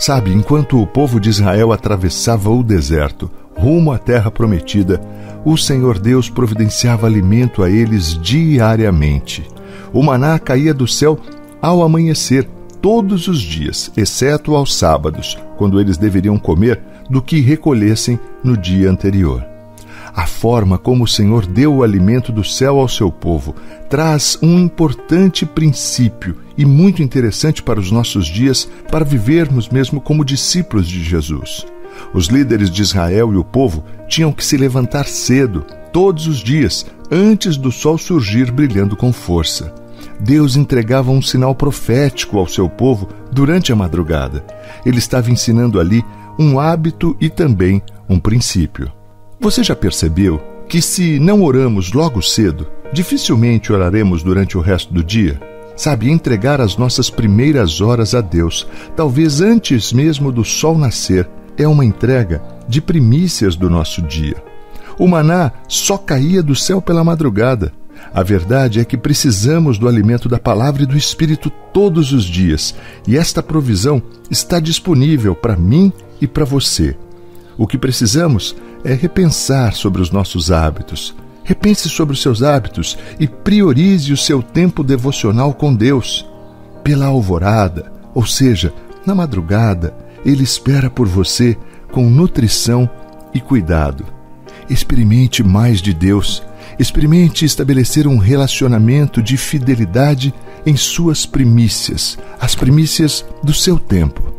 Sabe, enquanto o povo de Israel atravessava o deserto, rumo à terra prometida, o Senhor Deus providenciava alimento a eles diariamente. O maná caía do céu ao amanhecer, todos os dias, exceto aos sábados, quando eles deveriam comer do que recolhessem no dia anterior. A forma como o Senhor deu o alimento do céu ao seu povo traz um importante princípio e muito interessante para os nossos dias, para vivermos mesmo como discípulos de Jesus. Os líderes de Israel e o povo tinham que se levantar cedo, todos os dias, antes do sol surgir brilhando com força. Deus entregava um sinal profético ao seu povo durante a madrugada. Ele estava ensinando ali um hábito e também um princípio. Você já percebeu que, se não oramos logo cedo, dificilmente oraremos durante o resto do dia? Sabe, entregar as nossas primeiras horas a Deus, talvez antes mesmo do sol nascer, é uma entrega de primícias do nosso dia. O maná só caía do céu pela madrugada. A verdade é que precisamos do alimento da palavra e do Espírito todos os dias, e esta provisão está disponível para mim e para você. O que precisamos é repensar sobre os nossos hábitos. Repense sobre os seus hábitos e priorize o seu tempo devocional com Deus. Pela alvorada, ou seja, na madrugada, Ele espera por você com nutrição e cuidado. Experimente mais de Deus. Experimente estabelecer um relacionamento de fidelidade em suas primícias, as primícias do seu tempo.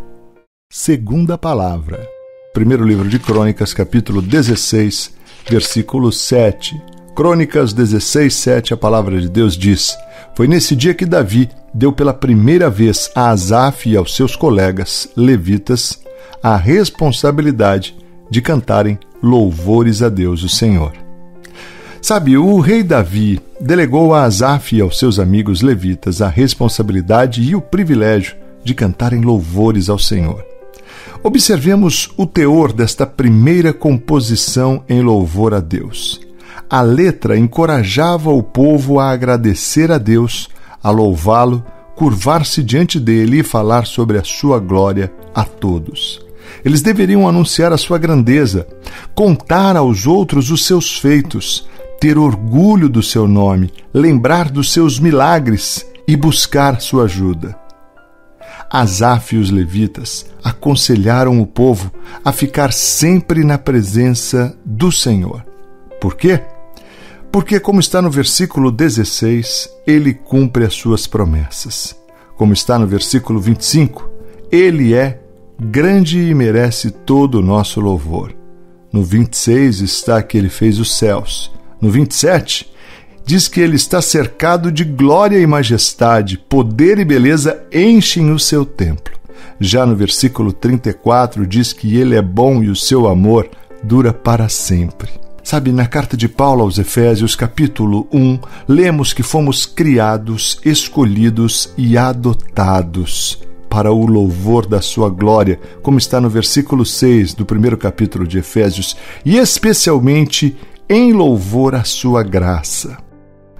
Segunda palavra. Primeiro livro de Crônicas, capítulo 16, versículo 7. Crônicas 16, 7, a palavra de Deus diz: Foi nesse dia que Davi deu pela primeira vez a Asaf e aos seus colegas levitas a responsabilidade de cantarem louvores a Deus, o Senhor. Sabe, o rei Davi delegou a Asaf e aos seus amigos levitas a responsabilidade e o privilégio de cantarem louvores ao Senhor. Observemos o teor desta primeira composição em louvor a Deus. A letra encorajava o povo a agradecer a Deus, a louvá-lo, curvar-se diante dele e falar sobre a sua glória a todos. Eles deveriam anunciar a sua grandeza, contar aos outros os seus feitos, ter orgulho do seu nome, lembrar dos seus milagres e buscar sua ajuda. Asaf e os levitas aconselharam o povo a ficar sempre na presença do Senhor. Por quê? Porque, como está no versículo 16, ele cumpre as suas promessas. Como está no versículo 25, ele é grande e merece todo o nosso louvor. No 26 está que ele fez os céus. No 27, diz que ele está cercado de glória e majestade, poder e beleza enchem o seu templo. Já no versículo 34 diz que ele é bom e o seu amor dura para sempre. Sabe, na carta de Paulo aos Efésios, capítulo 1, lemos que fomos criados, escolhidos e adotados para o louvor da sua glória, como está no versículo 6 do primeiro capítulo de Efésios, e especialmente em louvor à sua graça.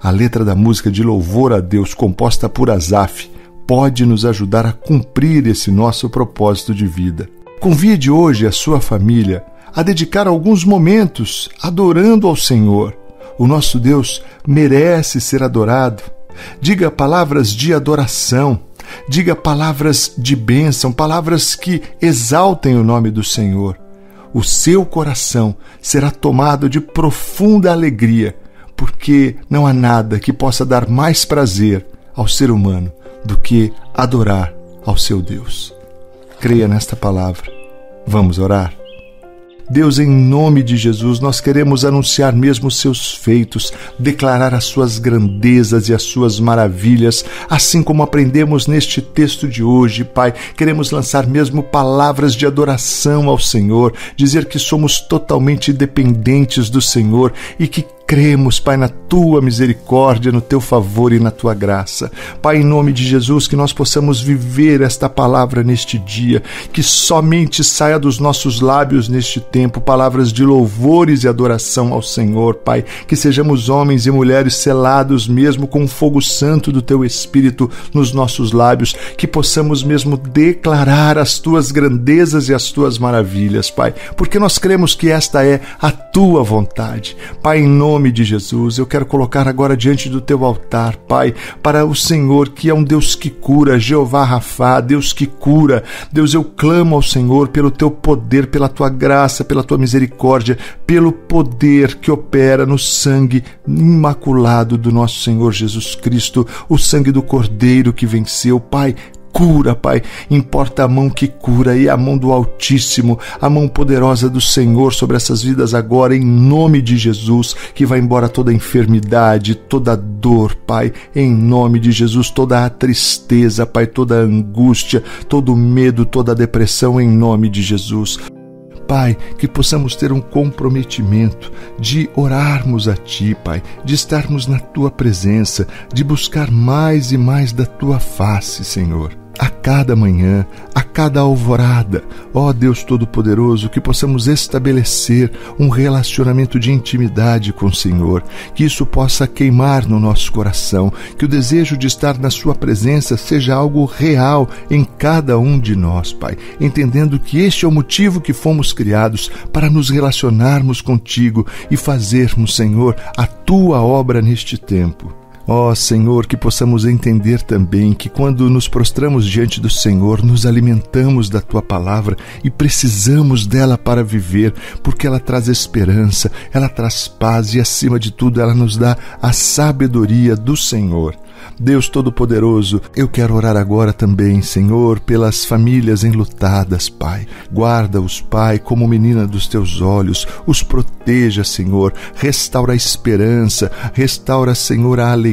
A letra da música de louvor a Deus, composta por Asaf, pode nos ajudar a cumprir esse nosso propósito de vida. Convide hoje a sua família a dedicar alguns momentos adorando ao Senhor. O nosso Deus merece ser adorado. Diga palavras de adoração, diga palavras de bênção, palavras que exaltem o nome do Senhor. O seu coração será tomado de profunda alegria porque não há nada que possa dar mais prazer ao ser humano do que adorar ao seu Deus. Creia nesta palavra. Vamos orar. Deus, em nome de Jesus, nós queremos anunciar mesmo os seus feitos, declarar as suas grandezas e as suas maravilhas, assim como aprendemos neste texto de hoje, Pai. Queremos lançar mesmo palavras de adoração ao Senhor, dizer que somos totalmente dependentes do Senhor e que cremos, Pai, na tua misericórdia, no teu favor e na tua graça. Pai, em nome de Jesus, que nós possamos viver esta palavra neste dia, que somente saia dos nossos lábios neste tempo palavras de louvores e adoração ao Senhor, Pai. Que sejamos homens e mulheres selados mesmo com o fogo santo do teu Espírito nos nossos lábios, que possamos mesmo declarar as tuas grandezas e as tuas maravilhas, Pai, porque nós cremos que esta é a tua vontade. Pai, em nome nome de Jesus, eu quero colocar agora diante do teu altar, Pai, para o Senhor, que é um Deus que cura, Jeová Rafá, Deus que cura. Deus, eu clamo ao Senhor pelo teu poder, pela tua graça, pela tua misericórdia, pelo poder que opera no sangue imaculado do nosso Senhor Jesus Cristo, o sangue do Cordeiro que venceu. Pai, cura, Pai. Importa a mão que cura e a mão do Altíssimo, a mão poderosa do Senhor sobre essas vidas agora, em nome de Jesus, que vai embora toda enfermidade, toda dor, Pai, em nome de Jesus, toda a tristeza, Pai, toda a angústia, todo o medo, toda a depressão, em nome de Jesus. Pai, que possamos ter um comprometimento de orarmos a Ti, Pai, de estarmos na Tua presença, de buscar mais e mais da Tua face, Senhor a cada manhã, a cada alvorada. Ó Deus Todo-Poderoso, que possamos estabelecer um relacionamento de intimidade com o Senhor, que isso possa queimar no nosso coração, que o desejo de estar na Sua presença seja algo real em cada um de nós, Pai, entendendo que este é o motivo que fomos criados para nos relacionarmos contigo e fazermos, Senhor, a Tua obra neste tempo. Ó oh, Senhor, que possamos entender também que quando nos prostramos diante do Senhor, nos alimentamos da tua palavra e precisamos dela para viver, porque ela traz esperança, ela traz paz e, acima de tudo, ela nos dá a sabedoria do Senhor. Deus Todo-Poderoso, eu quero orar agora também, Senhor, pelas famílias enlutadas, Pai. Guarda-os, Pai, como menina dos teus olhos, os proteja, Senhor, restaura a esperança, restaura, Senhor, a alegria,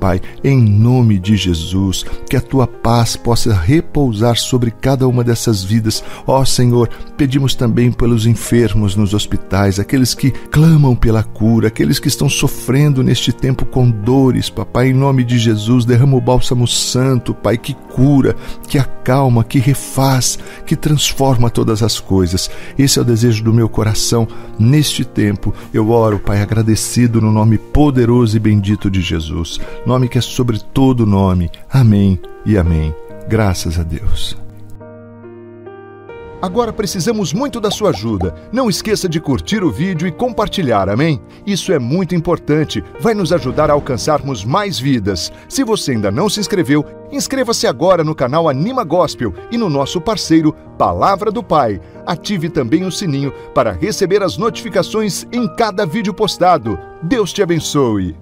Pai, em nome de Jesus, que a tua paz possa repousar sobre cada uma dessas vidas. Ó Senhor, pedimos também pelos enfermos nos hospitais, aqueles que clamam pela cura, aqueles que estão sofrendo neste tempo com dores, Papai, em nome de Jesus, derrama o bálsamo santo, Pai, que cura, que acalma, que refaz, que transforma todas as coisas. Esse é o desejo do meu coração neste tempo. Eu oro, Pai, agradecido no nome poderoso e bendito Jesus, nome que é sobre todo nome. Amém e amém. Graças a Deus. Agora precisamos muito da sua ajuda. Não esqueça de curtir o vídeo e compartilhar, amém? Isso é muito importante, vai nos ajudar a alcançarmos mais vidas. Se você ainda não se inscreveu, inscreva-se agora no canal Anima Gospel e no nosso parceiro Palavra do Pai. Ative também o sininho para receber as notificações em cada vídeo postado. Deus te abençoe.